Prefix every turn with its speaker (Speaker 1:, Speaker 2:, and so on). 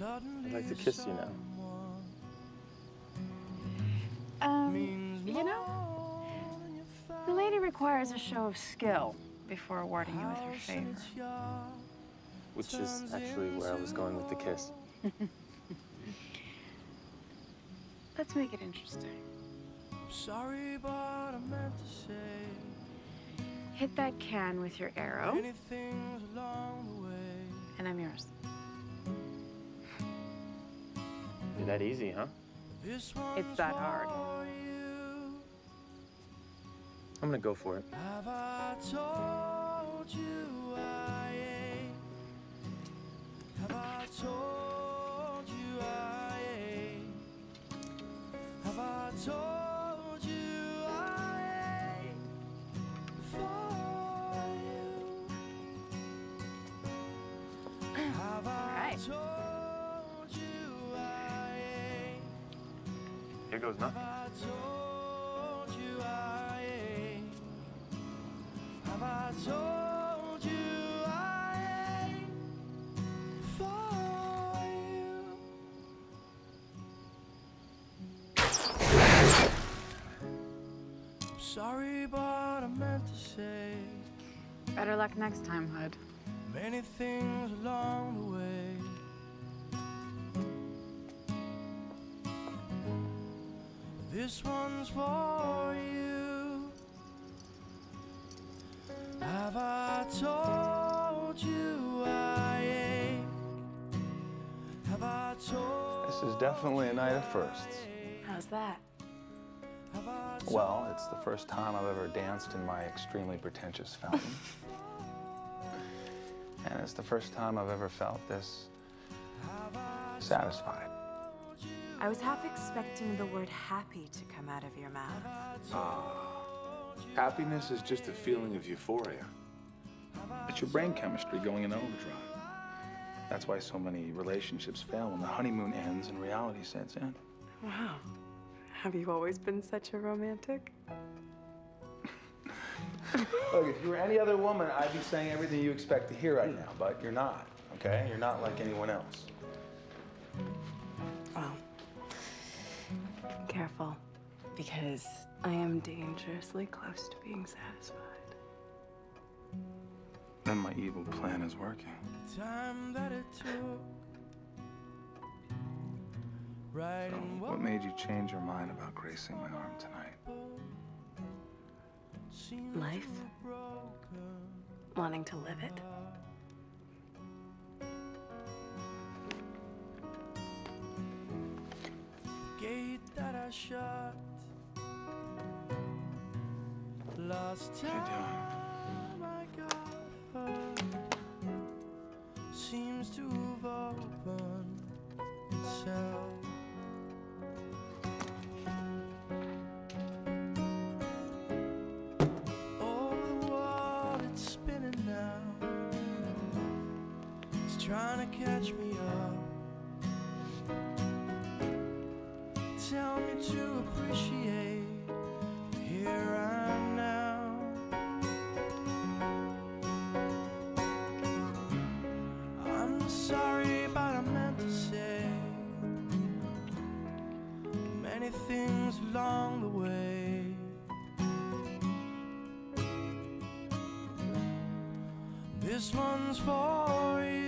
Speaker 1: I'd like to kiss you now.
Speaker 2: Um, you know, the lady requires a show of skill before awarding you with her favor.
Speaker 1: Which is actually where I was going with the kiss.
Speaker 2: Let's make it interesting.
Speaker 3: Sorry, but I meant to say
Speaker 2: Hit that can with your arrow,
Speaker 3: many along the way.
Speaker 2: and I'm yours.
Speaker 1: That easy, huh?
Speaker 3: This
Speaker 2: It's that hard.
Speaker 1: I'm gonna go for it.
Speaker 3: Have I told you I avail you I have told you I for you have I ain't for you? Sorry, but I meant to say
Speaker 2: Better luck next time, Hood.
Speaker 3: many things along the way. This one's for you. Have I told you I ain't? Have I told
Speaker 4: This is definitely a night of firsts.
Speaker 2: How's that?
Speaker 4: Well, it's the first time I've ever danced in my extremely pretentious fountain. and it's the first time I've ever felt this satisfied.
Speaker 5: I was half expecting the word happy to come out of your mouth.
Speaker 6: Ah, Happiness is just a feeling of euphoria.
Speaker 4: It's your brain chemistry going in overdrive. That's why so many relationships fail when the honeymoon ends and reality sets in.
Speaker 5: Wow. Have you always been such a romantic?
Speaker 4: Look, if you were any other woman, I'd be saying everything you expect to hear right now, but you're not, okay? You're not like anyone else.
Speaker 5: Careful, because I am dangerously close to being satisfied.
Speaker 4: Then my evil plan is working.
Speaker 3: time that it took? Right
Speaker 4: So, what made you change your mind about gracing my arm tonight?
Speaker 5: Life? Wanting to live it?
Speaker 3: I shut. Last time I got hurt seems to have opened itself. Oh, the world it's spinning now. It's trying to catch me up. Along the way. This one's for you.